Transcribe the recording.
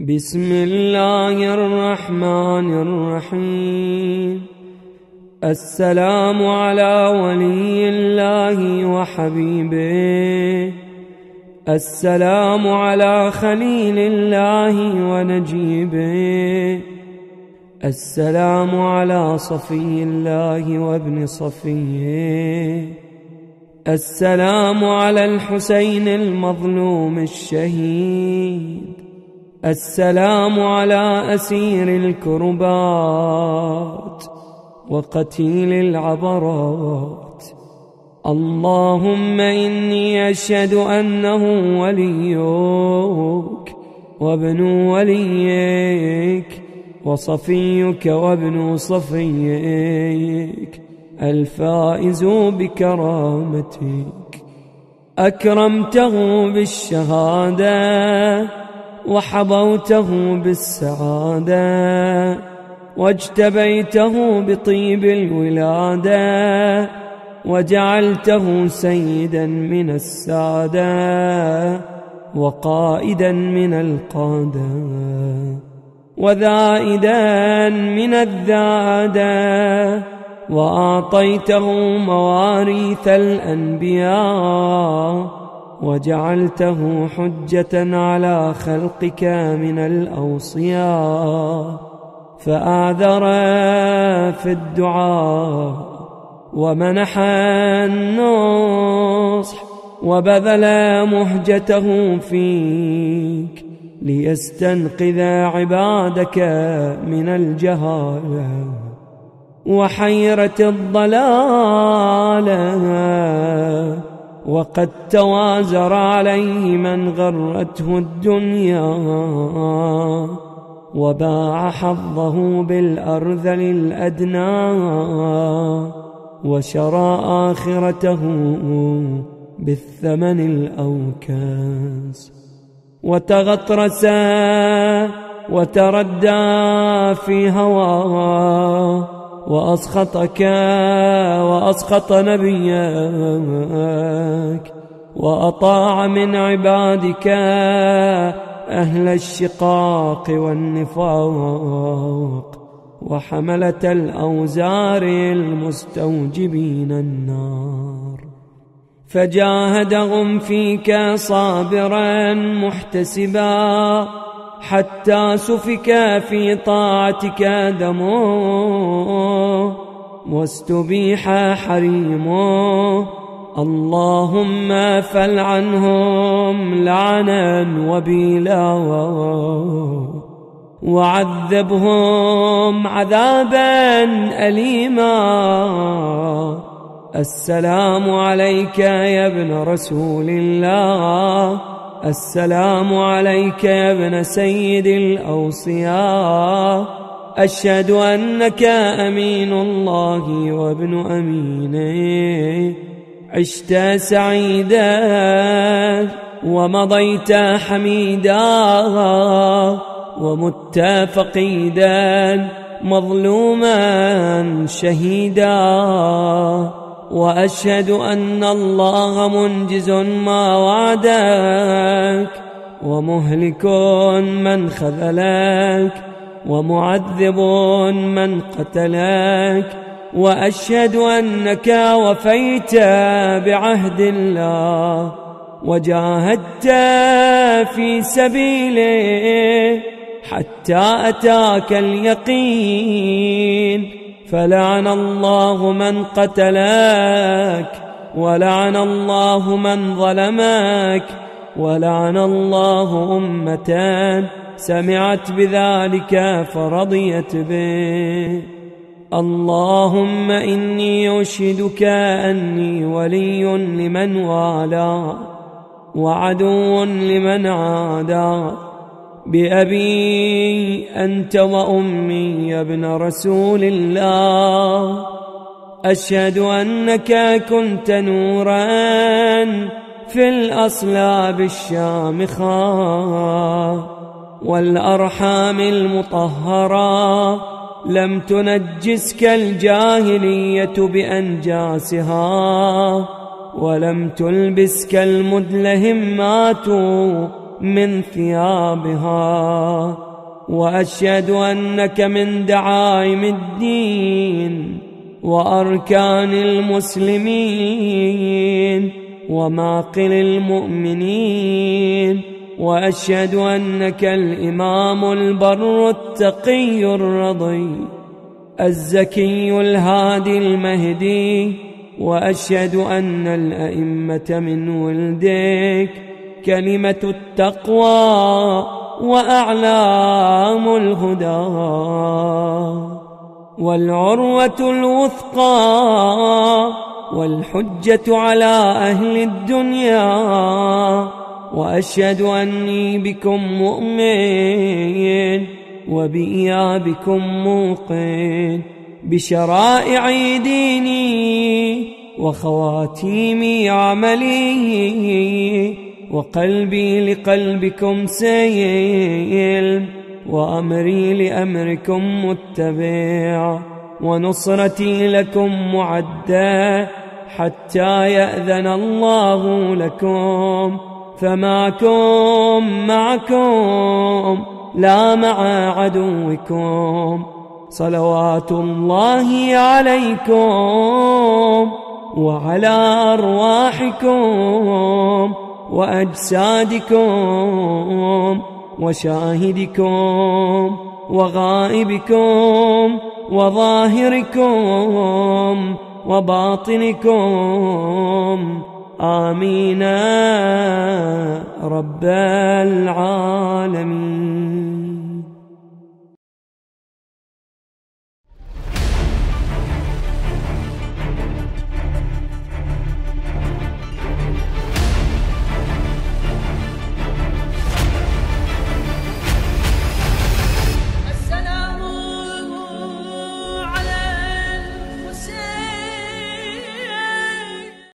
بسم الله الرحمن الرحيم. السلام على ولي الله وحبيبه. السلام على خليل الله ونجيبه. السلام على صفي الله وابن صفيه. السلام على الحسين المظلوم الشهيد. السلام على أسير الكربات وقتيل العبرات. اللهم إني أشهد أنه وليك وابن وليك وصفيك وابن صفيك. الفائز بكرامتك. أكرمته بالشهادة. وحظوته بالسعادة واجتبيته بطيب الولادة وجعلته سيدا من السادة وقائدا من القادة وذائدا من الذادة وأعطيته مواريث الأنبياء وجعلته حجة على خلقك من الأوصياء فآذر في الدعاء ومنح النصح وبذل مهجته فيك ليستنقذ عبادك من الجهالة. وحيره الضلاله وقد توازر عليه من غرته الدنيا وباع حظه بالأرذل الأدنى وشرى آخرته بالثمن الأوكاس. وتغطرس وتردى في هواه وأسخطك وأسخط نبيك وأطاع من عبادك أهل الشقاق والنفاق وحملة الأوزار المستوجبين النار. فجاهدهم فيك صابرا محتسبا حتى سفك في طاعتك دمه واستبيح حريمه اللهم فلعنهم لعنا وبيلا وعذبهم عذابا أليما. السلام عليك يا ابن رسول الله. السلام عليك يا ابن سيد الأوصياء. أشهد أنك أمين الله وابن أمينه. عشت سعيدا ومضيت حميدا ومت فقيدا مظلوما شهيدا. وأشهد أن الله منجز ما وعدك ومهلك من خذلك ومعذب من قتلك وأشهد أنك وفيت بعهد الله وجاهدت في سبيله حتى أتاك اليقين. فلعن الله من قتلك ولعن الله من ظلمك ولعن الله أمة سمعت بذلك فرضيت به. اللهم إني أشهدك أني ولي لمن والى وعدو لمن عادى. بأبي أنت وأمي يا ابن رسول الله. أشهد أنك كنت نورا في الأصلاب الشامخة والأرحام المطهرة. لم تنجسك الجاهلية بأنجاسها ولم تلبسك المدلهمات من ثيابها وأشهد أنك من دعائم الدين وأركان المسلمين وماقل المؤمنين وأشهد أنك الإمام البر التقي الرضي الزكي الهادي المهدي وأشهد أن الأئمة من ولدك كلمة التقوى وأعلام الهدى. والعروة الوثقى والحجة على أهل الدنيا. وأشهد أني بكم مؤمن وبإيابكم موقن بشرائع ديني وخواتيم عملي. وقلبي لقلبكم سيل وأمري لأمركم متبع ونصرتي لكم معدة حتى يأذن الله لكم. فماكم معكم لا مع عدوكم. صلوات الله عليكم وعلى أرواحكم. وأجسادكم وشاهدكم وغائبكم وظاهركم وباطنكم. آمين رب العالمين.